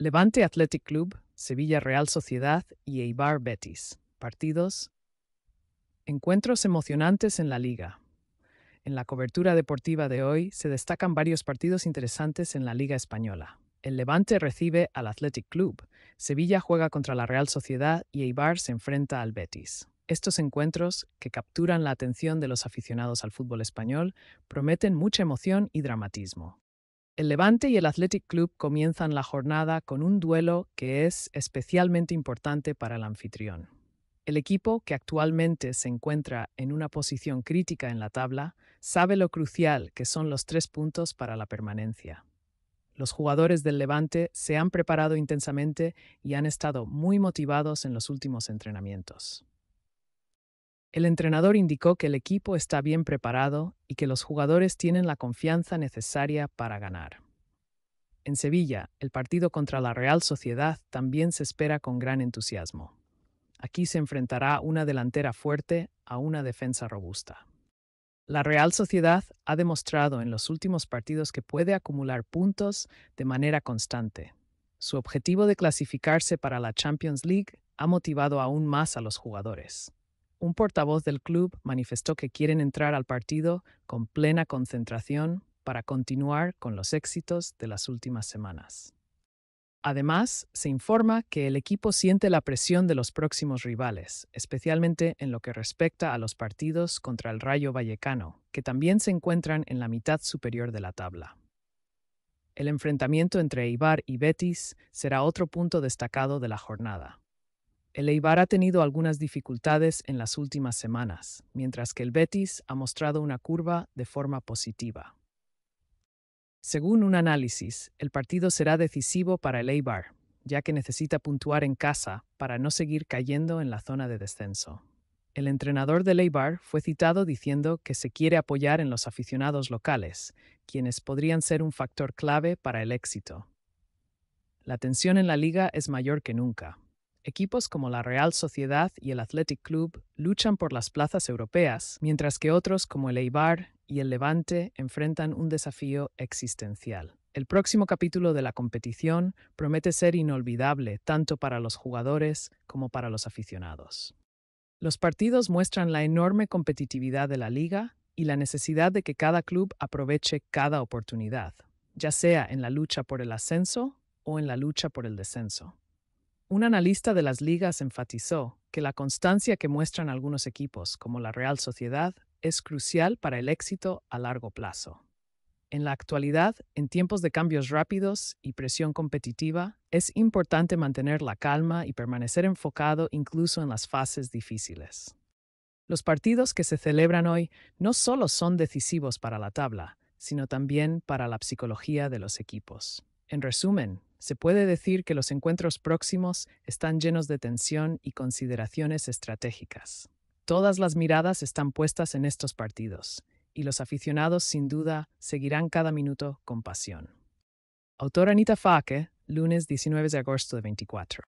Levante Athletic Club, Sevilla Real Sociedad y Eibar Betis. Partidos. Encuentros emocionantes en la liga. En la cobertura deportiva de hoy se destacan varios partidos interesantes en la Liga Española. El Levante recibe al Athletic Club, Sevilla juega contra la Real Sociedad y Eibar se enfrenta al Betis. Estos encuentros, que capturan la atención de los aficionados al fútbol español, prometen mucha emoción y dramatismo. El Levante y el Athletic Club comienzan la jornada con un duelo que es especialmente importante para el anfitrión. El equipo, que actualmente se encuentra en una posición crítica en la tabla, sabe lo crucial que son los tres puntos para la permanencia. Los jugadores del Levante se han preparado intensamente y han estado muy motivados en los últimos entrenamientos. El entrenador indicó que el equipo está bien preparado y que los jugadores tienen la confianza necesaria para ganar. En Sevilla, el partido contra la Real Sociedad también se espera con gran entusiasmo. Aquí se enfrentará una delantera fuerte a una defensa robusta. La Real Sociedad ha demostrado en los últimos partidos que puede acumular puntos de manera constante. Su objetivo de clasificarse para la Champions League ha motivado aún más a los jugadores un portavoz del club manifestó que quieren entrar al partido con plena concentración para continuar con los éxitos de las últimas semanas. Además, se informa que el equipo siente la presión de los próximos rivales, especialmente en lo que respecta a los partidos contra el Rayo Vallecano, que también se encuentran en la mitad superior de la tabla. El enfrentamiento entre Eibar y Betis será otro punto destacado de la jornada. El Eibar ha tenido algunas dificultades en las últimas semanas, mientras que el Betis ha mostrado una curva de forma positiva. Según un análisis, el partido será decisivo para el Eibar, ya que necesita puntuar en casa para no seguir cayendo en la zona de descenso. El entrenador del Eibar fue citado diciendo que se quiere apoyar en los aficionados locales, quienes podrían ser un factor clave para el éxito. La tensión en la liga es mayor que nunca, Equipos como la Real Sociedad y el Athletic Club luchan por las plazas europeas, mientras que otros como el Eibar y el Levante enfrentan un desafío existencial. El próximo capítulo de la competición promete ser inolvidable tanto para los jugadores como para los aficionados. Los partidos muestran la enorme competitividad de la liga y la necesidad de que cada club aproveche cada oportunidad, ya sea en la lucha por el ascenso o en la lucha por el descenso. Un analista de las ligas enfatizó que la constancia que muestran algunos equipos, como la Real Sociedad, es crucial para el éxito a largo plazo. En la actualidad, en tiempos de cambios rápidos y presión competitiva, es importante mantener la calma y permanecer enfocado incluso en las fases difíciles. Los partidos que se celebran hoy no solo son decisivos para la tabla, sino también para la psicología de los equipos. En resumen, se puede decir que los encuentros próximos están llenos de tensión y consideraciones estratégicas. Todas las miradas están puestas en estos partidos, y los aficionados sin duda seguirán cada minuto con pasión. Autor Anita Fake, lunes 19 de agosto de 24.